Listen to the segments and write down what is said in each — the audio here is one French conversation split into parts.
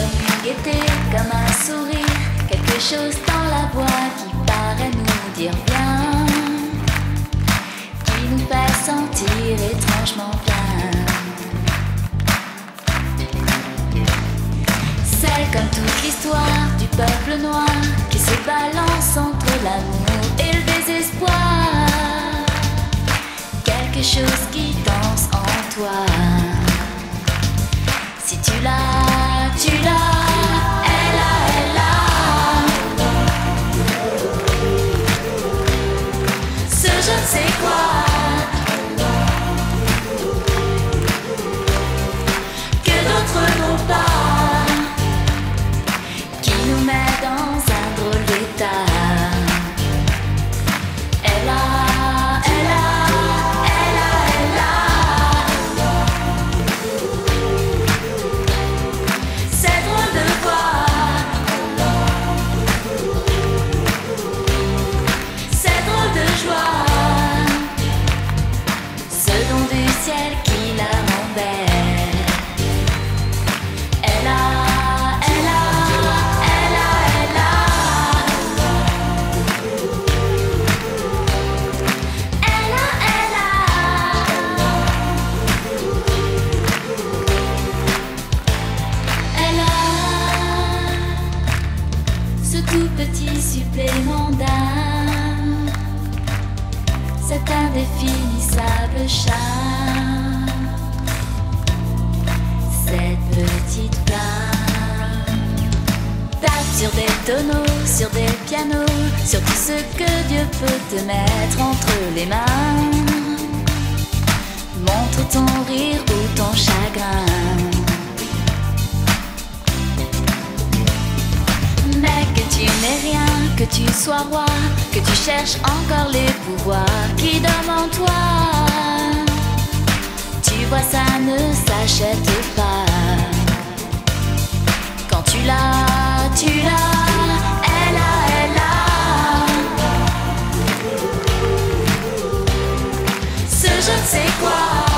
comme une gaieté, comme un sourire, quelque chose dans la voix qui paraît nous dire bien, qui nous fait sentir étrangement bien. C'est comme toute l'histoire du peuple noir qui se balance entre l'amour et le désespoir. Quelque chose cette petite flamme. Tape sur des tonneaux, sur des pianos, sur tout ce que Dieu peut te mettre entre les mains. Montre ton rire ou ton chagrin. Mais que tu n'es rien, que tu sois roi, que tu cherches encore les pouvoirs qui dorment en toi. Tu vois, ça ne s'achète pas. Quand tu l'as, tu l'as. Elle a, elle a. Ce je ne sais quoi.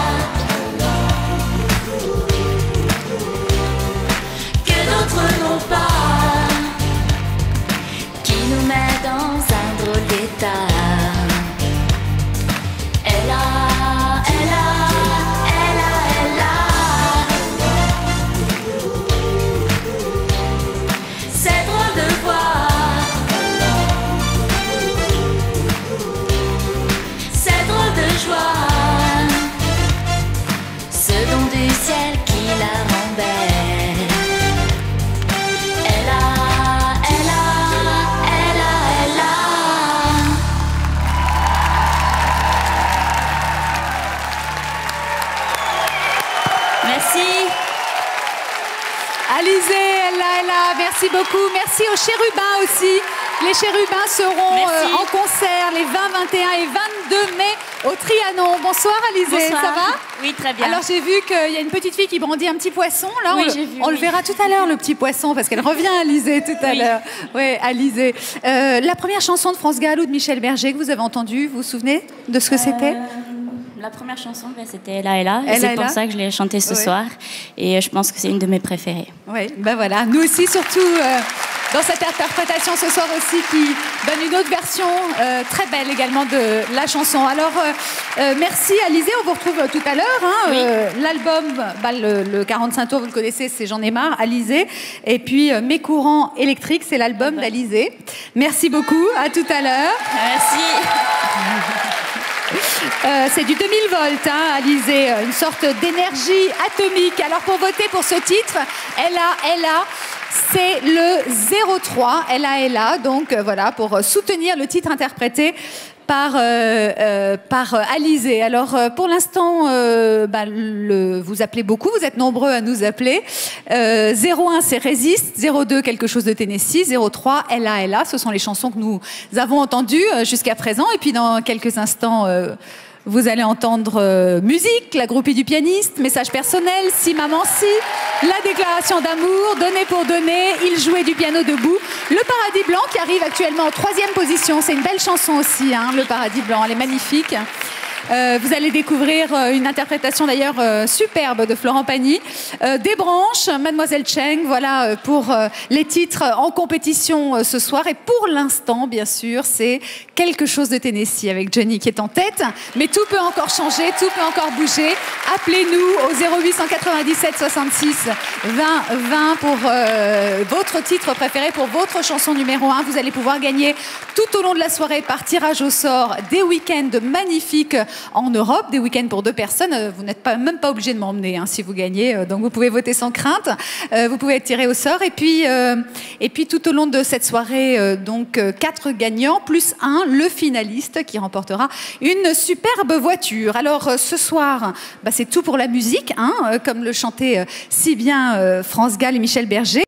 Alizé, elle là, elle là, merci beaucoup. Merci aux chérubins aussi. Les chérubins seront euh, en concert les 20, 21 et 22 mai au Trianon. Bonsoir Alizé, Bonsoir. ça va? Oui, très bien. Alors j'ai vu qu'il y a une petite fille qui brandit un petit poisson. Là, Oui, on, le- j'ai vu, on le oui. verra tout à l'heure, le petit poisson, parce qu'elle revient à Alizé tout à Oui. l'heure. Oui, Alizé. Euh, la première chanson de France Gall ou de Michel Berger que vous avez entendue, vous vous souvenez de ce que c'était? La première chanson, ben, c'était Ella Ella. et Ella C'est pour ça que je l'ai chantée ce Ouais. soir. Et euh, je pense que c'est une de mes préférées. Oui, ben voilà. Nous aussi, surtout euh, dans cette interprétation ce soir aussi, qui donne une autre version euh, très belle également de la chanson. Alors, euh, merci Alizé. On vous retrouve tout à l'heure. hein. Oui. L'album, bah, le, le 45 tours, vous le connaissez, c'est J'en ai marre, Alizé. Et puis, Mes courants électriques, c'est l'album d'Alizé. Merci beaucoup. À tout à l'heure. Merci. Euh, c'est du 2000 volts, hein, Alizé, euh, une sorte d'énergie atomique. Alors pour voter pour ce titre, elle a, elle a, c'est le 03, elle a, elle a. Donc euh, voilà, pour soutenir le titre interprété par, euh, euh, par euh, Alizé. Alors pour l'instant, bah, vous appelez beaucoup, vous êtes nombreux à nous appeler. Euh, 01 c'est Résiste, 02 quelque chose de Tennessee, 03 LA LA, ce sont les chansons que nous avons entendues jusqu'à présent. Et puis dans quelques instants, vous allez entendre euh, musique, la groupie du pianiste, message personnel, si maman si, la déclaration d'amour, donner pour donner, il jouait du piano debout, le paradis blanc qui arrive actuellement en troisième position, c'est une belle chanson aussi, hein, le paradis blanc, elle est magnifique. Euh, vous allez découvrir euh, une interprétation d'ailleurs euh, superbe de Florent Pagny. Euh, des branches, Mademoiselle Cheng, voilà pour les titres en compétition ce soir. Et pour l'instant, bien sûr, c'est quelque chose de Tennessee avec Johnny qui est en tête. Mais tout peut encore changer, tout peut encore bouger. Appelez-nous au 0897 66 20 20 pour votre titre préféré, pour votre chanson numéro 1. Vous allez pouvoir gagner tout au long de la soirée par tirage au sort des week-ends magnifiques en Europe, des week-ends pour deux personnes. Euh, Vous n'êtes pas, même pas obligé de m'emmener hein, si vous gagnez, euh, donc vous pouvez voter sans crainte. Euh, vous pouvez être tiré au sort et puis et puis tout au long de cette soirée, donc quatre gagnants plus un, le finaliste qui remportera une superbe voiture. Alors ce soir, bah, c'est tout pour la musique, hein, comme le chantait si bien France Gall et Michel Berger.